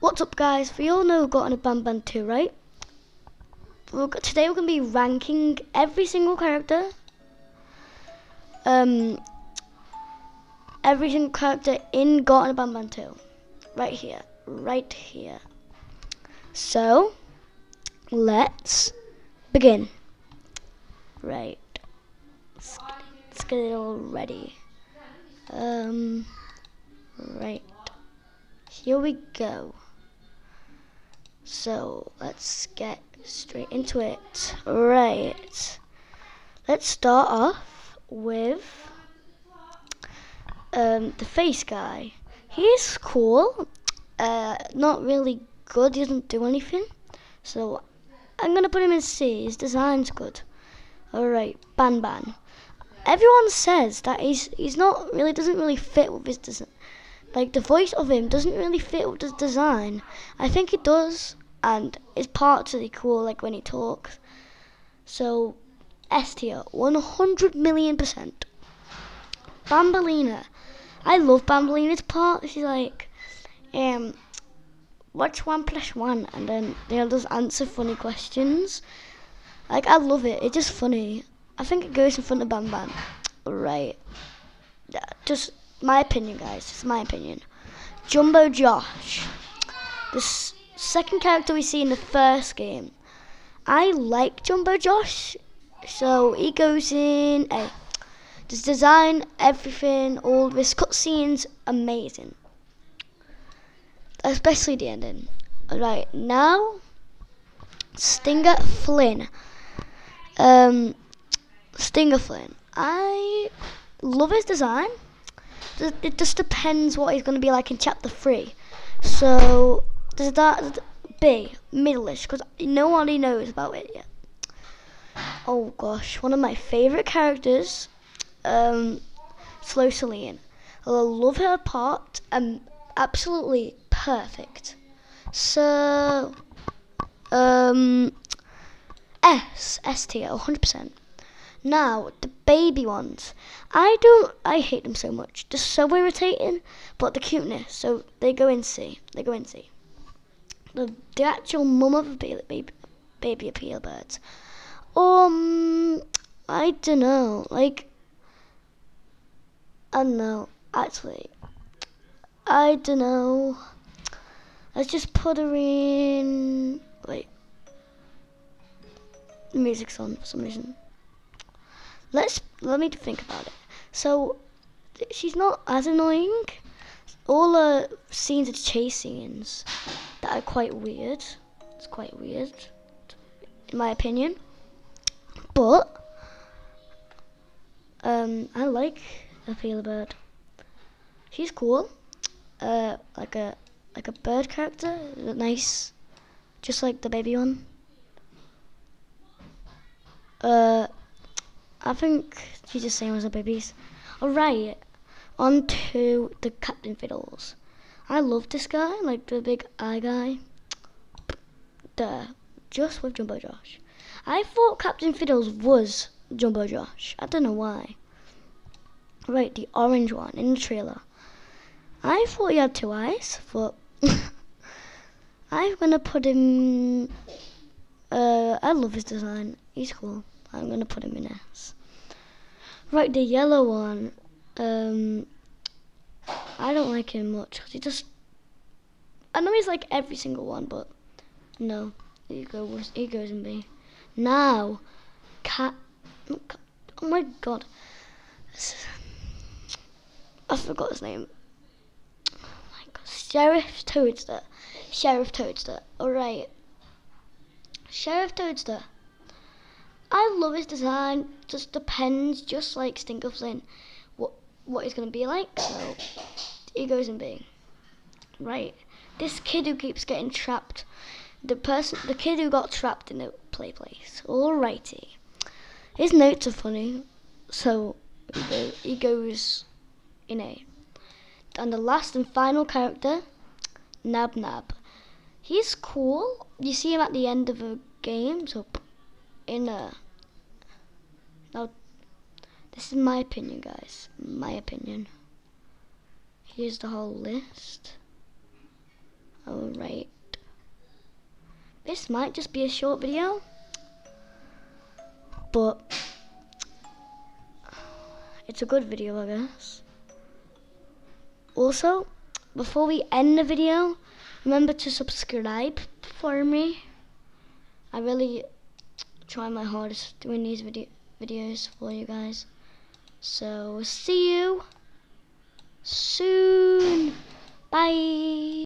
What's up guys? We all know we've Garten of Banban 2, right? We're, today we're going to be ranking every single character. Um, every single character in Garten of Banban 2. Right here. Right here. So, let's begin. Right. Let's, let's get it all ready. Um, right. Here we go. So let's get straight into it. Right. Let's start off with um, the face guy. He's cool. Uh, not really good. He doesn't do anything. So I'm gonna put him in C. His design's good. Alright, Banban. Everyone says that he's he's not really doesn't really fit with his design. Like the voice of him doesn't really fit with his design. I think it does, and his parts really cool, like when he talks. So, S tier, 100 million percent. Banbaleena. I love Banbaleena's part. She's like, um, what's one plus one? And then they'll just answer funny questions. Like I love it. It's just funny. I think it goes in front of Banban. Right. Just my opinion, guys. It's my opinion. Jumbo Josh. The s- second character we see in the first game. I like Jumbo Josh. So he goes in A. This design, everything, all this cutscenes, amazing. Especially the ending. Right, now Stinger Flynn. Um, Stinger Flynn. I love his design. It just depends what he's going to be like in chapter three. So does that B middleish because no one knows about it yet. Oh gosh, one of my favorite characters, um, Slow Seline. I love her part. Um, absolutely perfect. So, um, S S tier, 100%. Now the baby ones, I don't, I hate them so much. They're so irritating, but the cuteness, so they go in C. They go in C. The the actual mum of a baby baby, Opila Birds. Um, I don't know. Like, I don't know. Actually, I don't know. Let's just put her in. Wait. The music's on for some reason. Let's let me think about it. So she's not as annoying. All the scenes are chase scenes that are quite weird. It's quite weird, in my opinion. But um, I like Opila Bird. She's cool. Uh, like a like a bird character, nice, just like the baby one. Uh, I think she's the same as the babies. Alright, on to the Captain Fiddles. I love this guy, like the big eye guy. There, just with Jumbo Josh. I thought Captain Fiddles was Jumbo Josh. I don't know why. Right, the orange one in the trailer. I thought he had two eyes, but I'm gonna put him. Uh, I love his design. He's cool. I'm gonna put him in S. Right, the yellow one. Um, I don't like him much because he just. I know he's like every single one, but no, he goes he goes in B. Now, cat. Oh my god, I forgot his name. Oh my god, Sheriff Toadster. Sheriff Toadster. Alright. Sheriff Toadster. I love his design. Just depends, just like Stinger Flynn, what what he's gonna be like. So he goes in B. Right. This kid who keeps getting trapped. The person, the kid who got trapped in the play place. Alrighty. His notes are funny, so he, go, he goes in A. And the last and final character, Nabnab. He's cool. You see him at the end of a game, so in a. Now, this is my opinion, guys. My opinion. Here's the whole list. Alright. This might just be a short video. But it's a good video, I guess. Also, before we end the video, remember to subscribe for me. I really try my hardest doing these video videos for you guys. So, see you soon. Bye.